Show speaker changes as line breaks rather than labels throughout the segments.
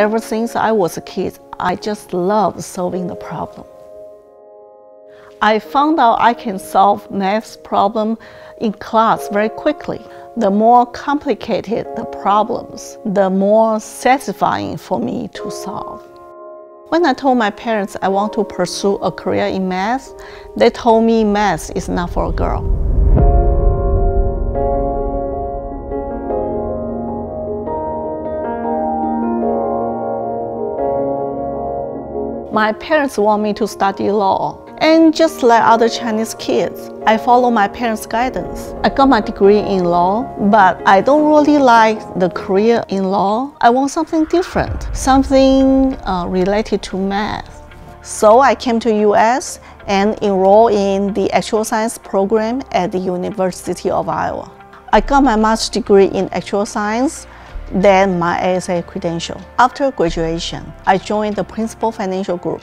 Ever since I was a kid, I just loved solving the problem. I found out I can solve math problem in class very quickly. The more complicated the problems, the more satisfying for me to solve. When I told my parents I want to pursue a career in math, they told me math is not for a girl. My parents want me to study law. And just like other Chinese kids, I follow my parents' guidance. I got my degree in law, but I don't really like the career in law. I want something different, something uh, related to math. So I came to US and enrolled in the actuarial science program at the University of Iowa. I got my master's degree in actuarial science then my ASA credential. After graduation, I joined the Principal Financial Group.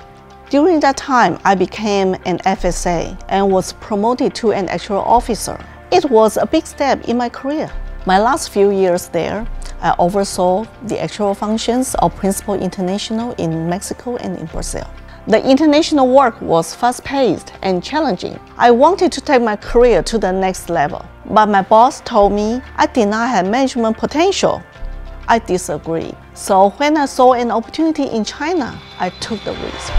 During that time, I became an FSA and was promoted to an actuarial officer. It was a big step in my career. My last few years there, I oversaw the actuarial functions of Principal International in Mexico and in Brazil. The international work was fast-paced and challenging. I wanted to take my career to the next level, but my boss told me I did not have management potential I disagree. So when I saw an opportunity in China, I took the risk.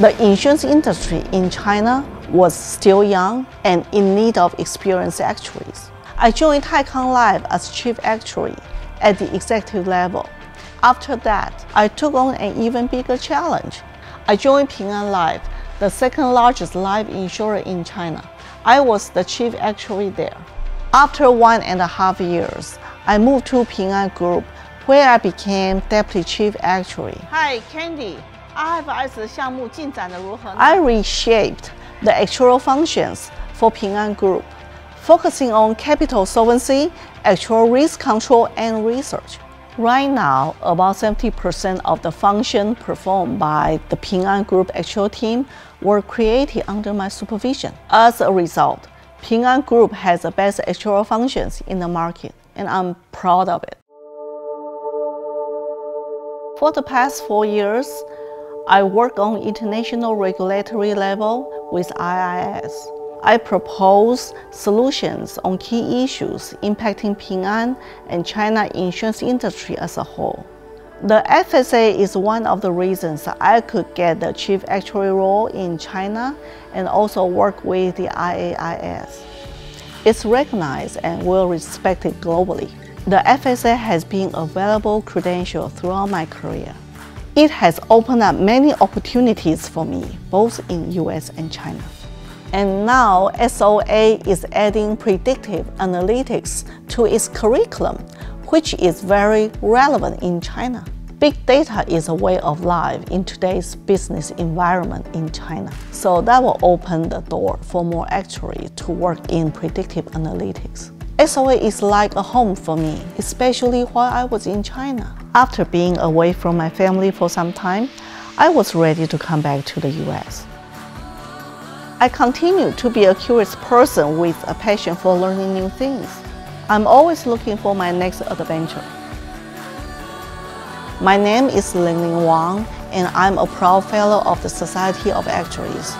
The insurance industry in China was still young and in need of experienced actuaries. I joined Taikang Life as chief actuary at the executive level. After that, I took on an even bigger challenge. I joined Ping An Life, the second largest life insurer in China. I was the chief actuary there. After one and a half years, I moved to Ping An Group, where I became Deputy Chief Actuary.
Hi, Candy.
I reshaped the actuarial functions for Ping An Group, focusing on capital solvency, actuarial risk control, and research. Right now, about 70% of the functions performed by the Ping An Group actuarial team were created under my supervision. As a result, Ping An Group has the best actuarial functions in the market, and I'm proud of it. For the past four years, I work on international regulatory level with IAIS. I propose solutions on key issues impacting Ping An and China insurance industry as a whole. The FSA is one of the reasons I could get the chief actuary role in China and also work with the IAIS. It's recognized and well respected globally. The FSA has been a valuable credential throughout my career. It has opened up many opportunities for me, both in US and China. And now SOA is adding predictive analytics to its curriculum which is very relevant in China. Big data is a way of life in today's business environment in China. So that will open the door for more actuaries to work in predictive analytics. SOA is like a home for me, especially while I was in China. After being away from my family for some time, I was ready to come back to the US. I continue to be a curious person with a passion for learning new things. I'm always looking for my next adventure. My name is Ling Ling Wang, and I'm a proud fellow of the Society of Actuaries.